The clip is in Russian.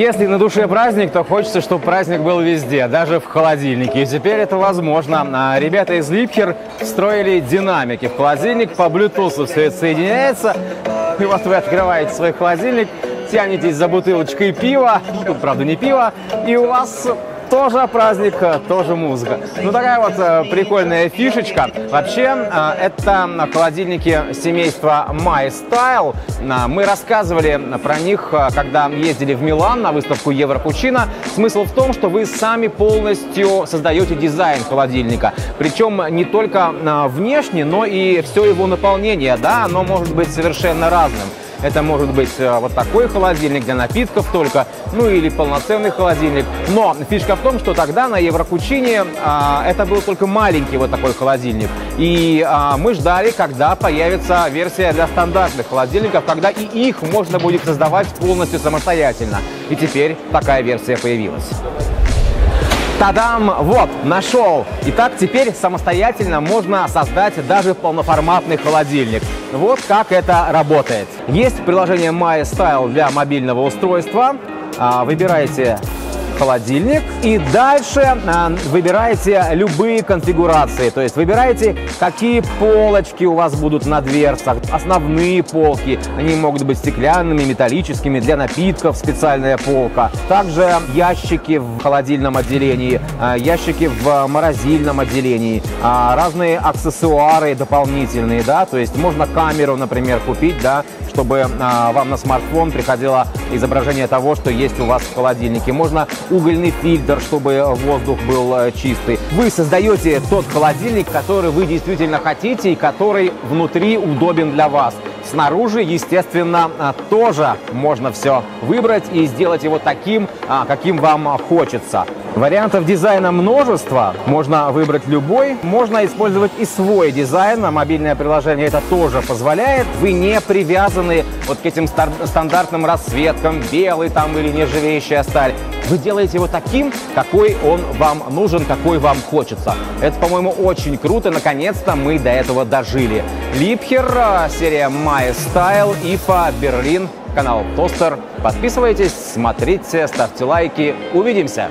Если на душе праздник, то хочется, чтобы праздник был везде, даже в холодильнике. И теперь это возможно. А Ребята из Липхер встроили динамики в холодильник, по Bluetooth все это соединяется. И вот вы открываете свой холодильник, тянетесь за бутылочкой пива, тут, правда, не пиво, и у вас тоже праздник, тоже музыка. Ну, такая вот э, прикольная фишечка. Вообще, э, это холодильники семейства My Style. Э, Мы рассказывали про них, э, когда ездили в Милан на выставку Еврокучина. Смысл в том, что вы сами полностью создаете дизайн холодильника. Причем не только э, внешне, но и все его наполнение, да, оно может быть совершенно разным. Это может быть э, вот такой холодильник для напитков только, ну или полноценный холодильник. Но фишка в том, что тогда на Еврокучине а, это был только маленький вот такой холодильник. И а, мы ждали, когда появится версия для стандартных холодильников, когда и их можно будет создавать полностью самостоятельно. И теперь такая версия появилась. Тадам! Вот, нашел! Итак, теперь самостоятельно можно создать даже полноформатный холодильник. Вот как это работает. Есть приложение My Style для мобильного устройства. А, Выбираете холодильник и дальше а, выбираете любые конфигурации. То есть выбираете, какие полочки у вас будут на дверцах, основные полки. Они могут быть стеклянными, металлическими, для напитков специальная полка. Также ящики в холодильном отделении, а, ящики в морозильном отделении, а, разные аксессуары дополнительные, да, то есть можно камеру, например, купить, да, чтобы вам на смартфон приходило изображение того, что есть у вас в холодильнике. Можно угольный фильтр, чтобы воздух был э, чистый. Вы создаете тот холодильник, который вы действительно хотите и который внутри удобен для вас. Снаружи, естественно, а, тоже можно все выбрать и сделать его таким, а, каким вам хочется. Вариантов дизайна множество. Можно выбрать любой. Можно использовать и свой дизайн. А Мобильное приложение это тоже позволяет. Вы не привязаны вот к этим стандартным расцветкам, белый там или нержавеющая сталь. Вы делаете его таким, какой он вам нужен, какой вам хочется. Это, по-моему, очень круто. Наконец-то мы до этого дожили. Липхер, э, серия My Style, Ифа, Берлин, канал Тостер. Подписывайтесь, смотрите, ставьте лайки. Увидимся!